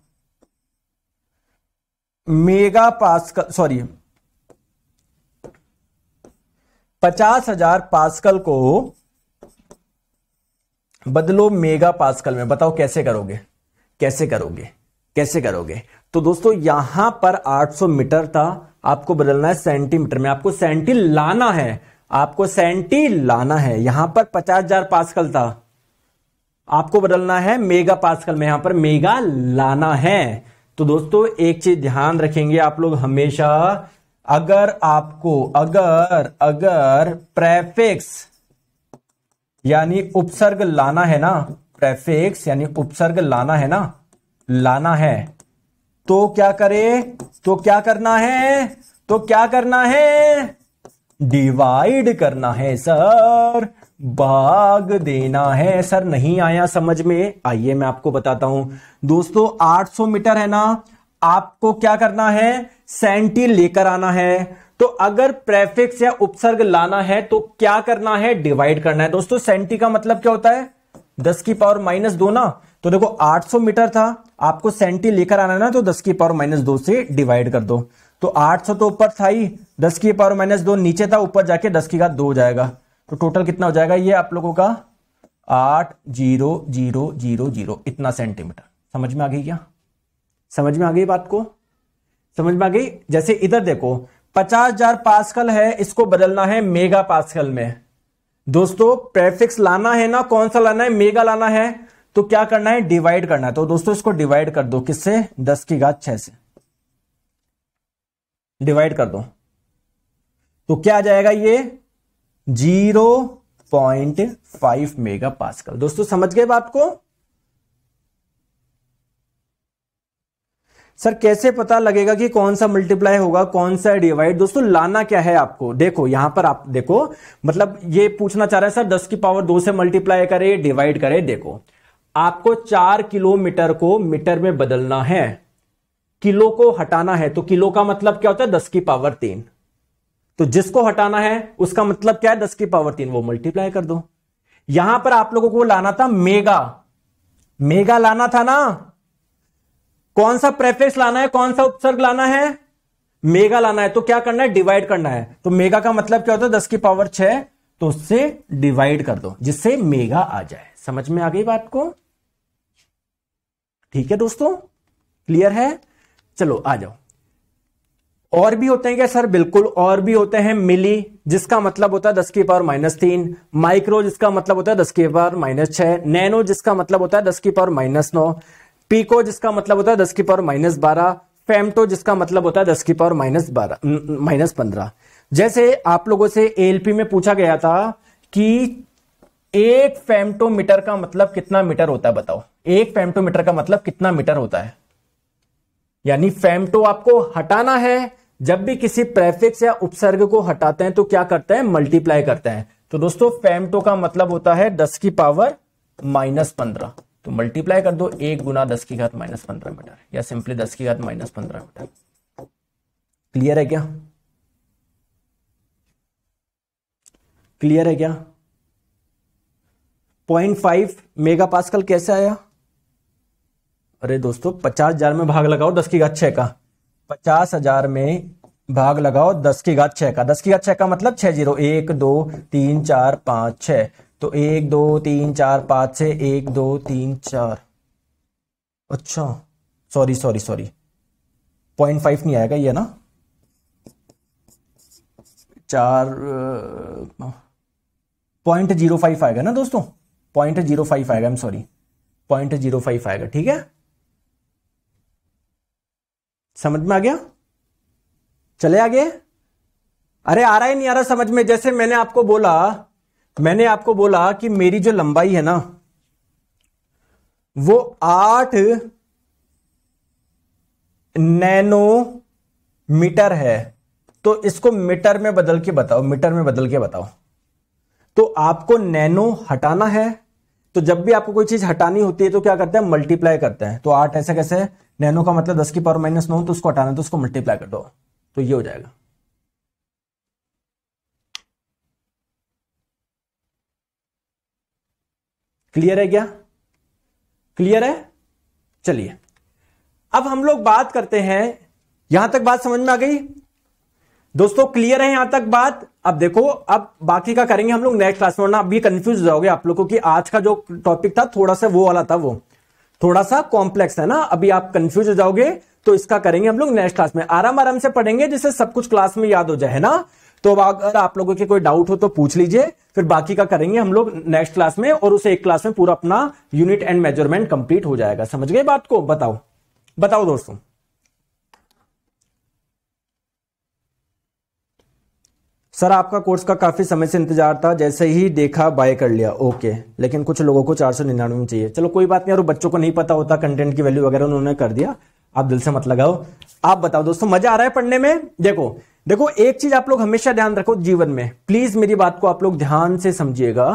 मेगा पास्कल सॉरी पचास हज़ार पास्कल को बदलो मेगा पास्कल में। बताओ कैसे करोगे? कैसे करोगे? कैसे करोगे? तो दोस्तों, यहाँ पर 800 मीटर था। आपको बदलना है सेंटीमीटर में। आपको सेंटी लाना है। आपको सेंटी लाना है। यहाँ पर पचास हज़ार पास्कल था। आपको बदलना है मेगा पास्कल में। यहाँ पर मेगा लाना है। तो दोस्तों, एक चीज़ ध्यान रखेंगे आप लोग हमेशा। अगर आपको, अगर अगर प्रेफिक्स यानी उपसर्ग लाना है ना, प्रेफिक्स यानी उपसर्ग लाना है ना, लाना है तो क्या करे? तो क्या करना है? तो क्या करना है? डिवाइड करना है, सर। भाग देना है, सर नहीं आया समझ में? आइए मैं आपको बताता हूँ। दोस्तों 800 मीटर है ना? आपको क्या करना है? सेंटी लेकर आना है। तो अगर प्रेफिक्स या उपसर्ग लाना है तो क्या करना है? डिवाइड करना है। दोस्तों, सेंटी का मतलब क्या होता है? दस की पावर माइनस दो ना? तो देखो 800 मीटर था। आपको सेंटी लेकर आना है ना तो दस की पावर माइनस दो से डिवाइड कर दो। तो 800 तो ऊपर था ही। दस की पावर माइनस दो नीचे था, ऊपर जाके दस की घात दो जाएगा। तो टोटल कितना हो जाएगा? ये आप लोगों का आठ ज़ीरो ज़ीरो ज़ीरो ज़ीरो, इतना सेंटीमीटर समझ में आ गई क्या? समझ में आ गई बात को? समझ में आ गई? जैसे इधर देखो, पचास हज़ार पास्कल है, इसको बदलना है मेगा पास्कल में। दोस्तों, प्रेफिक्स लाना है ना? कौन सा लाना है? मेगा लाना है। तो क्या करना है? डिवाइड करना है। तो दोस्तों, इसको डिवाइड कर दो। किससे? दस की घात छह से। डिवाइड कर दो। तो क्या आ जाएगा ये? Zero point five mega pascal दोस्तों, समझ गए बात को? सर, कैसे पता लगेगा कि कौन सा मल्टीप्लाई होगा, कौन सा डिवाइड दोस्तों, लाना क्या है आपको? देखो, यहाँ पर आप देखो मतलब ये पूछना चाह रहे हैं, सर, दस की पावर दो से मल्टीप्लाई करे डिवाइड करे, देखो। आपको चार किलोमीटर को मीटर में बदलना है। किलो को हटाना है तो किलो का मतलब क्या होता है? दस की पावर तीन। तो जिसको हटाना है, उसका मतलब क्या है? दस की पावर तीन, वो मल्टीप्लाई कर दो। यहाँ पर आप लोगों को लाना था मेगा मेगा लाना था ना? कौन सा प्रेफिक्स लाना है, कौन सा उपसर्ग लाना है? मेगा लाना है। तो क्या करना है? डिवाइड करना है। तो मेगा का मतलब क्या होता है? दस की पावर छह तो उससे डिवाइड कर दो, जिससे मेगा आ जाए। समझ में आ गई बात को? ठीक है दोस्तों? क्लियर है? चलो, आ जाओ। और भी होते हैं क्या सर? बिल्कुल और भी होते हैं मिली, जिसका मतलब होता है दस की पावर माइनस तीन, माइक्रो, जिसका मतलब होता है दस की पावर माइनस छह, नैनो, जिसका मतलब होता है दस की पावर माइनस नौ, पीको, जिसका मतलब होता है दस की पावर माइनस बारह, फेमटो, जिसका मतलब होता है दस की पावर माइनस बारह माइनस पंद्रह। जैसे आप लोगों से एलपी में पूछा गया था कि एक फेमटोमीटर का मतलब कितना मीटर होता है, बताओ। एक फेमटोमीटर का मतलब कितना मीटर होता है? यानी फेमटो आपको हटाना है जब भी किसी प्रेफिक्स या उपसर्ग को हटाते हैं तो क्या करते हैं? मल्टीप्लाई करते हैं। तो दोस्तों फेमटो का मतलब होता है दस की पावर माइनस पंद्रह। तो मल्टीप्लाई कर दो, एक गुना दस की घात माइनस पंद्रह मीटर या सिंपली दस की घात माइनस पंद्रह मीटर क्लियर है क्या? क्लियर है क्या? पॉइंट फाइव मेगा पास्कल कैसे आया? अरे दोस्तों, पचास हज़ार में भाग लगाओ, दस की घात छह का। पचास हज़ार में भाग लगाओ, दस की घात छह का। दस की घात छह का मतलब छह ज़ीरो, एक, दो, तीन, चार, पाँच, छह। तो एक, दो, तीन, चार, पाँच छ एक, दो, तीन, चार। अच्छा। Sorry sorry sorry point five नहीं आएगा ये ना? चार पॉइंट ज़ीरो फाइव आएगा ना दोस्तों? पॉइंट ज़ीरो फाइव आएगा I sorry point zero five आएगा, ठीक है? समझ में आ गया? चले आगे? अरे आ रहा है नहीं आ रहा समझ में। जैसे मैंने आपको बोला, मैंने आपको बोला कि मेरी जो लंबाई है ना, वो आठ नैनो मीटर है। तो इसको मीटर में बदल के बताओ, मीटर में बदल के बताओ। तो आपको नैनो हटाना है तो जब भी आपको कोई चीज़ हटानी होती है तो क्या करते हैं? मल्टीप्लाई करते हैं। तो आठ ऐसे कैसे नैनो का मतलब दस की पावर माइनस नौ तो उसको हटाना तो उसको मल्टीप्लाई कर दो। तो ये हो जाएगा। क्लियर है क्या? क्लियर है? चलिए। अब हम लोग बात करते हैं, यहाँ तक बात समझ में आ गई? दोस्तों क्लियर है यहाँ तक बात? अब देखो, अब बाकी का करेंगे हम लोग नेक्स्ट क्लास में, वरना अभी कंफ्यूज जाओगे आप लोगों की। आज का जो टॉपिक था, थोड़ा सा वो वाला था वो। थोड़ा सा कॉम्प्लेक्स है ना? अभी आप कंफ्यूज हो जाओगे तो इसका करेंगे हम लोग नेक्स्ट क्लास में। आराम आराम से पढ़ेंगे, जिससे सब कुछ क्लास में याद हो जाए ना? तो अगर आप लोगों के कोई डाउट हो तो पूछ लीजिए। फिर बाकी का करेंगे हम लोग नेक्स्ट क्लास में, और उसे एक क्लास में पूरा अपना यूनिट एंड मेज़रमेंट कंप्लीट हो जाएगा। समझ गए बात को? बताओ। बताओ दोस्तों। सर, आपका कोर्स का काफ़ी समय से इंतज़ार था, जैसे ही देखा बाय कर लिया। ओके लेकिन कुछ लोगों को चार सौ निन्यानवे में चाहिए। चलो, कोई बात नहीं, और बच्चों को नहीं पता होता कंटेंट की वैल्यू वगैरह उन्होंने कर दिया। आप दिल से मत लगाओ। आप बताओ दोस्तों, मज़ा आ रहा है पढ़ने में? देखो देखो, एक चीज़ आप लोग हमेशा ध्यान रखो जीवन में। प्लीज़ मेरी बात को आप लोग ध्यान से समझिएगा।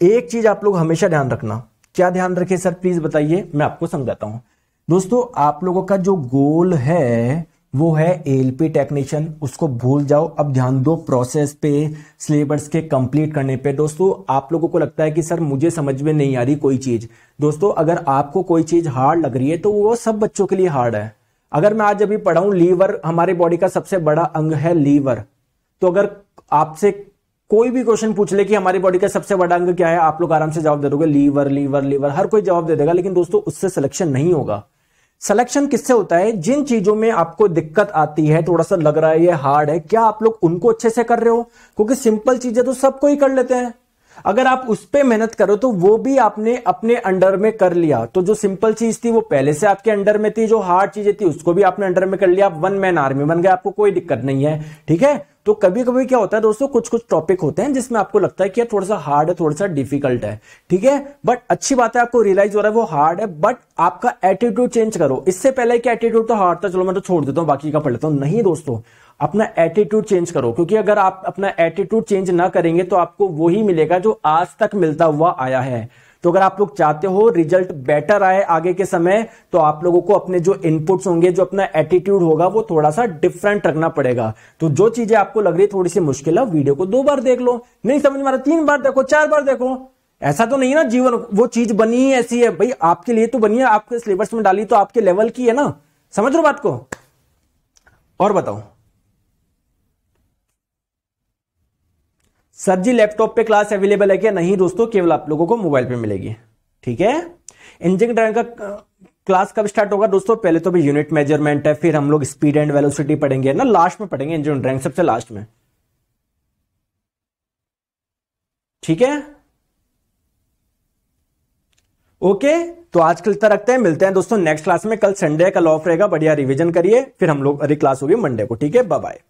एक चीज़ आप लोग हमेशा ध्यान रखना। क्या ध्यान रखे, सर? प्लीज़ बताइए, मैं आपको समझाता हूँ। दोस्तों, आप लोगों का जो गोल है वो है एलपी टेक्नीशियन उसको भूल जाओ। अब ध्यान दो प्रोसेस पे सिलेबस के कंप्लीट करने पे। दोस्तों, आप लोगों को लगता है कि सर मुझे समझ में नहीं आ रही कोई चीज़। दोस्तों, अगर आपको कोई चीज़ हार्ड लग रही है तो वो सब बच्चों के लिए हार्ड है। अगर मैं आज अभी पढ़ाऊं, लीवर, हमारी बॉडी का सबसे बड़ा अंग है लीवर। तो अगर आपसे कोई भी क्वेश्चन पूछ ले कि हमारी बॉडी का सबसे बड़ा अंग क्या है, आप लोग आराम से जवाब दे दोगे, लीवर लीवर लीवर, हर कोई जवाब दे देगा। लेकिन दोस्तों, उससे सिलेक्शन नहीं होगा। सिलेक्शन किससे होता है? जिन चीज़ों में आपको दिक्कत आती है थोड़ा सा लग रहा है, ये हार्ड है, क्या आप लोग उनको अच्छे से कर रहे हो? क्योंकि सिंपल चीज़ें तो सबको ही कर लेते हैं। अगर आप उस पर मेहनत करो तो वो भी आपने अपने अंडर में कर लिया। तो जो सिंपल चीज़ थी, वो पहले से आपके अंडर में थी, जो हार्ड चीज़ें थी, उसको भी आपने अंडर में कर लिया। वन मैन आर्मी बन गए, आपको कोई दिक्कत नहीं है, ठीक है? तो कभी कभी क्या होता है दोस्तों कुछ कुछ टॉपिक होते हैं जिसमें आपको लगता है कि थोड़ा सा हार्ड है थोड़ा सा डिफ़िकल्ट है, ठीक है? बट अच्छी बात है, आपको रियलाइज़ हो रहा है वो हार्ड है बट आपका एटीट्यूड चेंज करो। इससे पहले कि एटीट्यूड तो हार्ड था, चलो मैं तो छोड़ देता हूँ, बाकी का पढ़ लेता हूँ। नहीं दोस्तों, अपना एटीट्यूड चेंज करो, क्योंकि अगर आप अपना एटीट्यूड चेंज ना करेंगे तो आपको वही मिलेगा जो आज तक मिलता हुआ आया है। तो अगर आप लोग चाहते हो रिज़ल्ट बेटर आए आगे के समय तो आप लोगों को अपने जो इनपुट्स होंगे, जो अपना एटीट्यूड होगा, वो थोड़ा सा डिफरेंट रखना पड़ेगा। तो जो चीज़ें आपको लग रही है थोड़ी सी मुश्किल है वीडियो को दो बार देख लो। नहीं समझ में आ रहा, तीन बार देखो, चार बार देखो। ऐसा तो नहीं ना, जीवन, वो चीज़ बनी ही ऐसी है। भाई, आपके लिए तो बनी है, आपके सिलेबस में डाली तो आपके लेवल की है ना। समझ लो बात को? और बताओ। सर जी लैपटॉप पे क्लास अवेलेबल है क्या? नहीं दोस्तों, केवल आप लोगों को मोबाइल पे मिलेगी। ठीक है? इंजन ड्राइंग का क्लास कब स्टार्ट होगा दोस्तों? पहले तो भी यूनिट मेज़रमेंट है, फिर हम लोग स्पीड एंड वेलोसिटी पढ़ेंगे ना? लास्ट में पढ़ेंगे इंजन ड्राइंग सबसे लास्ट में। ठीक है? ओके तो आज कल तक रखते हैं, मिलते हैं दोस्तों नेक्स्ट क्लास में। कल संडे कल ऑफ़ रहेगा, बढ़िया रिवीजन करिए, फिर हम लोग अरे क्लास होगी मंडे को। ठीक है? बाय